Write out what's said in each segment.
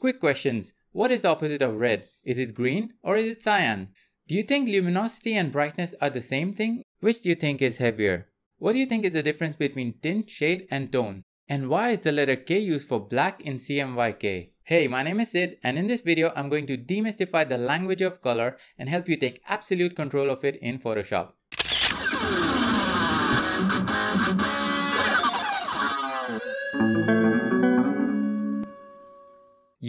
Quick questions. What is the opposite of red? Is it green or is it cyan? Do you think luminosity and brightness are the same thing? Which do you think is heavier? What do you think is the difference between tint, shade and tone? And why is the letter K used for black in CMYK? Hey, my name is Sid and in this video I'm going to demystify the language of color and help you take absolute control of it in Photoshop.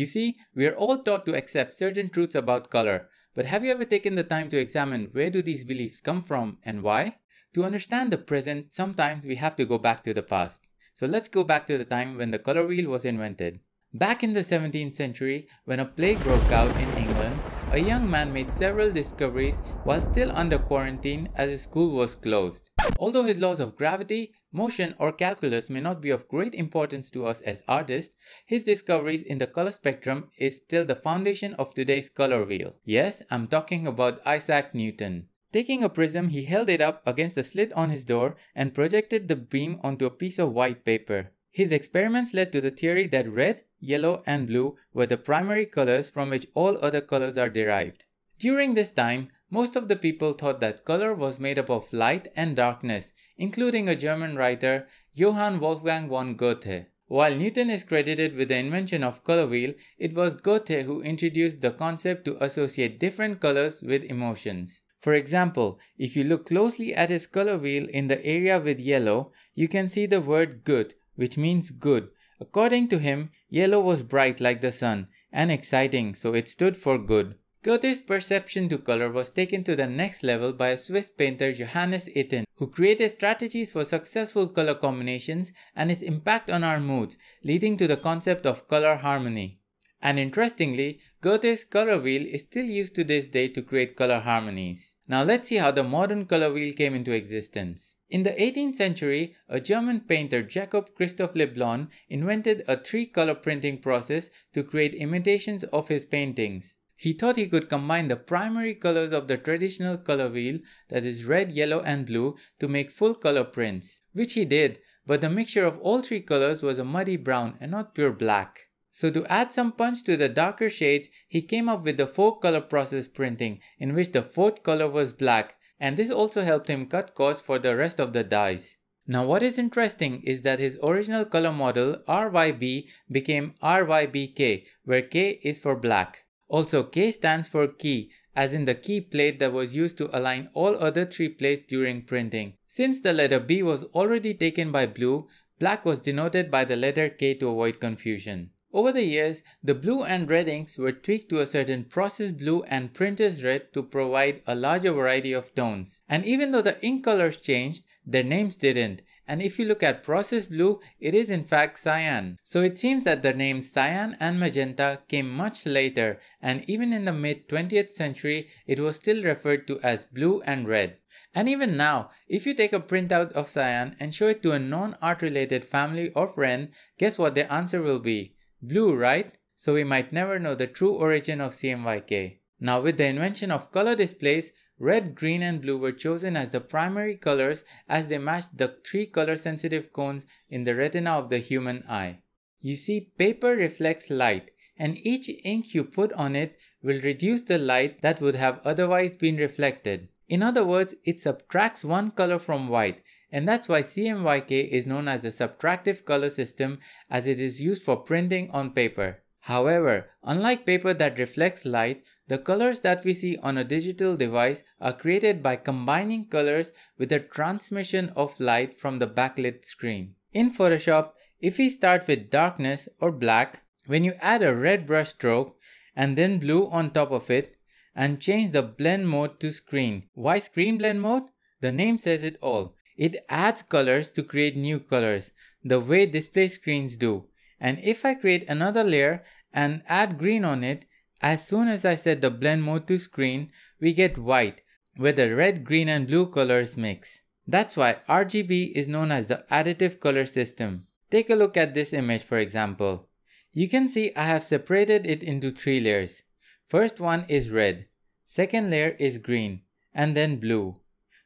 You see, we are all taught to accept certain truths about color, but have you ever taken the time to examine where do these beliefs come from and why? To understand the present, sometimes we have to go back to the past. So let's go back to the time when the color wheel was invented. Back in the 17th century, when a plague broke out in England, a young man made several discoveries while still under quarantine as his school was closed. Although his laws of gravity, motion or calculus may not be of great importance to us as artists, his discoveries in the color spectrum is still the foundation of today's color wheel. Yes, I'm talking about Isaac Newton. Taking a prism, he held it up against a slit on his door and projected the beam onto a piece of white paper. His experiments led to the theory that red, yellow, and blue were the primary colors from which all other colors are derived. During this time, most of the people thought that color was made up of light and darkness, including a German writer, Johann Wolfgang von Goethe. While Newton is credited with the invention of color wheel, it was Goethe who introduced the concept to associate different colors with emotions. For example, if you look closely at his color wheel in the area with yellow, you can see the word gut, which means good. According to him, yellow was bright like the sun and exciting, so it stood for good. Goethe's perception to color was taken to the next level by a Swiss painter Johannes Itten, who created strategies for successful color combinations and its impact on our moods, leading to the concept of color harmony. And interestingly, Goethe's color wheel is still used to this day to create color harmonies. Now let's see how the modern color wheel came into existence. In the 18th century, a German painter Jacob Christoph Le Blon invented a three-color printing process to create imitations of his paintings. He thought he could combine the primary colors of the traditional color wheel, that is red, yellow and blue, to make full color prints, which he did, but the mixture of all three colors was a muddy brown and not pure black. So to add some punch to the darker shades, he came up with the four color process printing, in which the fourth color was black, and this also helped him cut costs for the rest of the dyes. Now what is interesting is that his original color model RYB became RYBK, where K is for black. Also, K stands for key, as in the key plate that was used to align all other three plates during printing. Since the letter B was already taken by blue, black was denoted by the letter K to avoid confusion. Over the years, the blue and red inks were tweaked to a certain process blue and printer's red to provide a larger variety of tones. And even though the ink colors changed, their names didn't, and if you look at process blue, it is in fact cyan. So it seems that the names cyan and magenta came much later and even in the mid 20th century, it was still referred to as blue and red. And even now, if you take a printout of cyan and show it to a non-art related family or friend, guess what their answer will be? Blue, right? So we might never know the true origin of CMYK. Now with the invention of color displays, Red, green and blue were chosen as the primary colors as they matched the three color sensitive cones in the retina of the human eye. You see, paper reflects light and each ink you put on it will reduce the light that would have otherwise been reflected. In other words, it subtracts one color from white and that's why CMYK is known as the subtractive color system as it is used for printing on paper. However, unlike paper that reflects light, the colors that we see on a digital device are created by combining colors with the transmission of light from the backlit screen. In Photoshop, if we start with darkness or black, when you add a red brush stroke and then blue on top of it and change the blend mode to screen. Why screen blend mode? The name says it all. It adds colors to create new colors, the way display screens do. And if I create another layer and add green on it, as soon as I set the blend mode to screen, we get white, where the red, green and blue colors mix. That's why RGB is known as the additive color system. Take a look at this image for example. You can see I have separated it into three layers. First one is red, second layer is green, and then blue.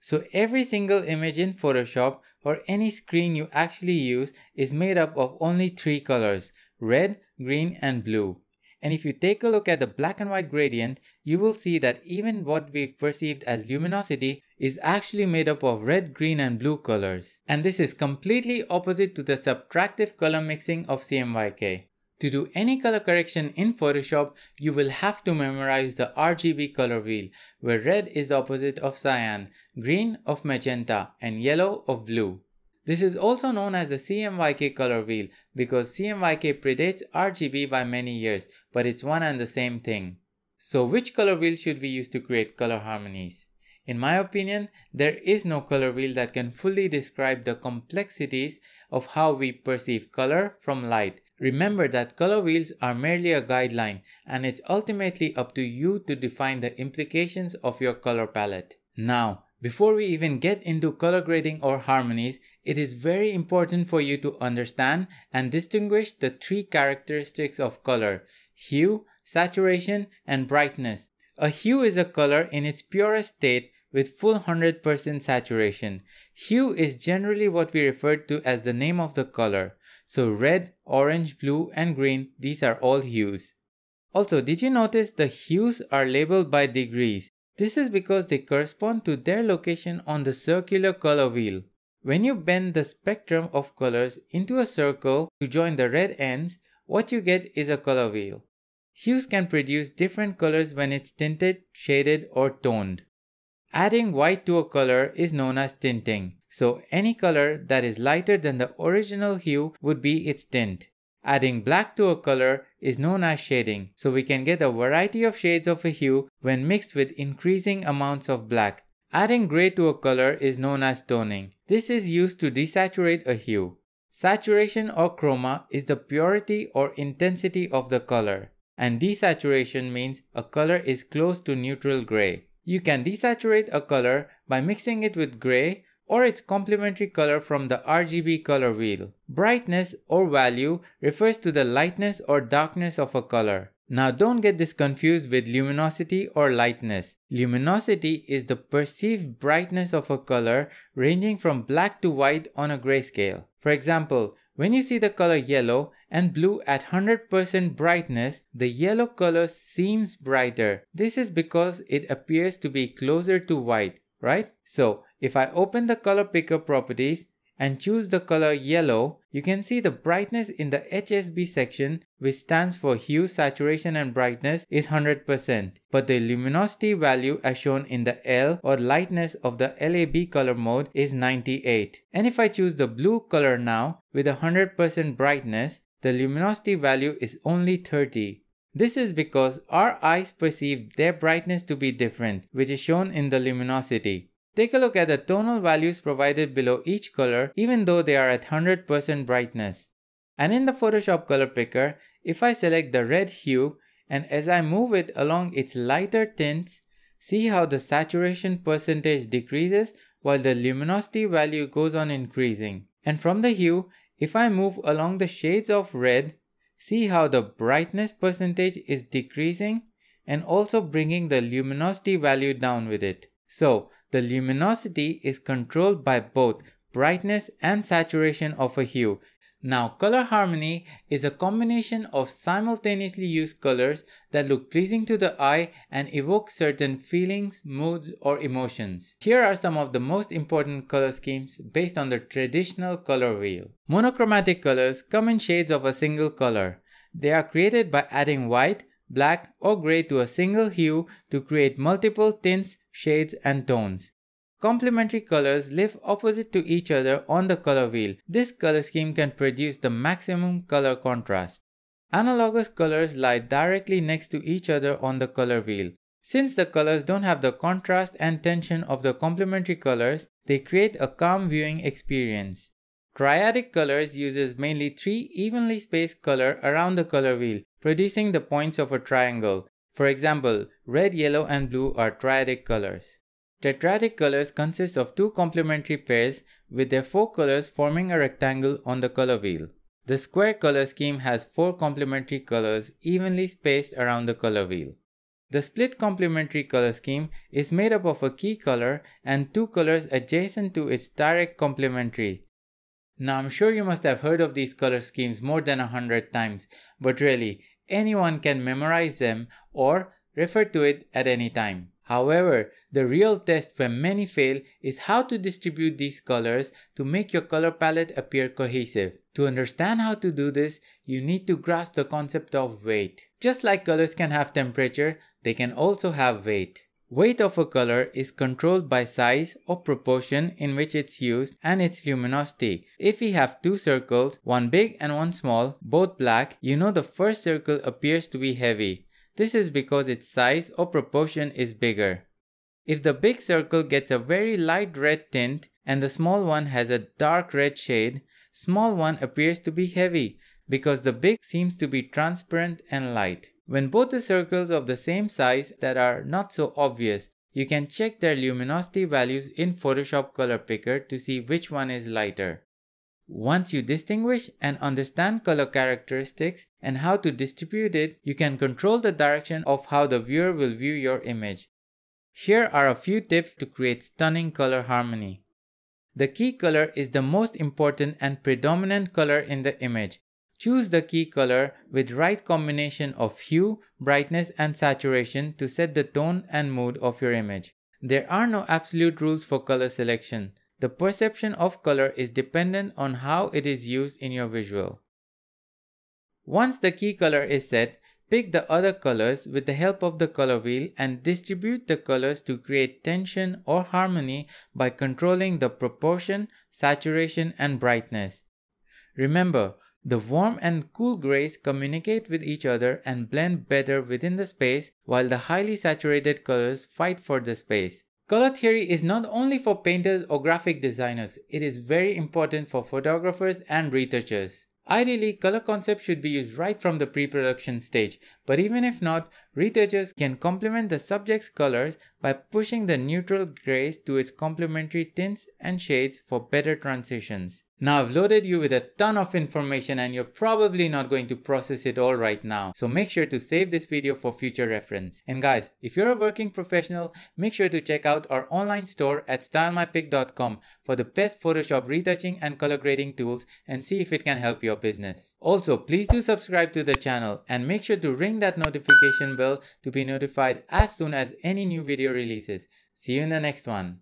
So every single image in Photoshop or any screen you actually use is made up of only three colors, red, green and blue. And if you take a look at the black and white gradient, you will see that even what we've perceived as luminosity is actually made up of red, green and blue colors. And this is completely opposite to the subtractive color mixing of CMYK. To do any color correction in Photoshop, you will have to memorize the RGB color wheel, where red is opposite of cyan, green of magenta, and yellow of blue. This is also known as the CMYK color wheel because CMYK predates RGB by many years, but it's one and the same thing. So which color wheel should we use to create color harmonies? In my opinion, there is no color wheel that can fully describe the complexities of how we perceive color from light. Remember that color wheels are merely a guideline and it's ultimately up to you to define the implications of your color palette. Now, before we even get into color grading or harmonies, it is very important for you to understand and distinguish the three characteristics of color hue, saturation, and brightness. A hue is a color in its purest state with full 100% saturation. Hue is generally what we refer to as the name of the color. So red, orange, blue and green, these are all hues. Also, did you notice the hues are labeled by degrees? This is because they correspond to their location on the circular color wheel. When you bend the spectrum of colors into a circle to join the red ends, what you get is a color wheel. Hues can produce different colors when it's tinted, shaded or toned. Adding white to a color is known as tinting, so any color that is lighter than the original hue would be its tint. Adding black to a color is known as shading, so we can get a variety of shades of a hue when mixed with increasing amounts of black. Adding gray to a color is known as toning. This is used to desaturate a hue. Saturation or chroma is the purity or intensity of the color and desaturation means a color is close to neutral gray. You can desaturate a color by mixing it with gray or its complementary color from the RGB color wheel. Brightness or value refers to the lightness or darkness of a color. Now don't get this confused with luminosity or lightness. Luminosity is the perceived brightness of a color ranging from black to white on a grayscale. For example, when you see the color yellow and blue at 100% brightness, the yellow color seems brighter. This is because it appears to be closer to white, right? So if I open the color picker properties and choose the color yellow, you can see the brightness in the HSB section which stands for hue, saturation and brightness is 100%, but the luminosity value as shown in the L or lightness of the LAB color mode is 98. And if I choose the blue color now with 100% brightness, the luminosity value is only 30. This is because our eyes perceive their brightness to be different, which is shown in the luminosity. Take a look at the tonal values provided below each color even though they are at 100% brightness. And in the Photoshop color picker, if I select the red hue and as I move it along its lighter tints, see how the saturation percentage decreases while the luminosity value goes on increasing. And from the hue, if I move along the shades of red, see how the brightness percentage is decreasing and also bringing the luminosity value down with it. So the luminosity is controlled by both brightness and saturation of a hue. Now color harmony is a combination of simultaneously used colors that look pleasing to the eye and evoke certain feelings, moods or emotions. Here are some of the most important color schemes based on the traditional color wheel. Monochromatic colors come in shades of a single color. They are created by adding white, black or gray to a single hue to create multiple tints, shades and tones. Complementary colors live opposite to each other on the color wheel. This color scheme can produce the maximum color contrast. Analogous colors lie directly next to each other on the color wheel. Since the colors don't have the contrast and tension of the complementary colors, they create a calm viewing experience. Triadic colors uses mainly three evenly spaced color around the color wheel, producing the points of a triangle. For example, red, yellow and blue are triadic colors. Tetradic colors consist of two complementary pairs with their four colors forming a rectangle on the color wheel. The square color scheme has four complementary colors evenly spaced around the color wheel. The split complementary color scheme is made up of a key color and two colors adjacent to its direct complementary. Now I'm sure you must have heard of these color schemes more than a hundred times, but really, anyone can memorize them or refer to it at any time. However, the real test where many fail is how to distribute these colors to make your color palette appear cohesive. To understand how to do this, you need to grasp the concept of weight. Just like colors can have temperature, they can also have weight. Weight of a color is controlled by size or proportion in which it's used and its luminosity. If we have two circles, one big and one small, both black, you know the first circle appears to be heavy. This is because its size or proportion is bigger. If the big circle gets a very light red tint and the small one has a dark red shade, small one appears to be heavy because the big seems to be transparent and light. When both the circles of the same size that are not so obvious, you can check their luminosity values in Photoshop Color Picker to see which one is lighter. Once you distinguish and understand color characteristics and how to distribute it, you can control the direction of how the viewer will view your image. Here are a few tips to create stunning color harmony. The key color is the most important and predominant color in the image. Choose the key color with right combination of hue, brightness and saturation to set the tone and mood of your image. There are no absolute rules for color selection. The perception of color is dependent on how it is used in your visual. Once the key color is set, pick the other colors with the help of the color wheel and distribute the colors to create tension or harmony by controlling the proportion, saturation and brightness. Remember, the warm and cool grays communicate with each other and blend better within the space while the highly saturated colors fight for the space. Color theory is not only for painters or graphic designers, it is very important for photographers and retouchers. Ideally, color concepts should be used right from the pre-production stage, but even if not, retouchers can complement the subject's colors by pushing the neutral grays to its complementary tints and shades for better transitions. Now I've loaded you with a ton of information and you're probably not going to process it all right now. So make sure to save this video for future reference. And guys, if you're a working professional, make sure to check out our online store at stylemypic.com for the best Photoshop retouching and color grading tools and see if it can help your business. Also, please do subscribe to the channel and make sure to ring that notification bell to be notified as soon as any new video releases. See you in the next one.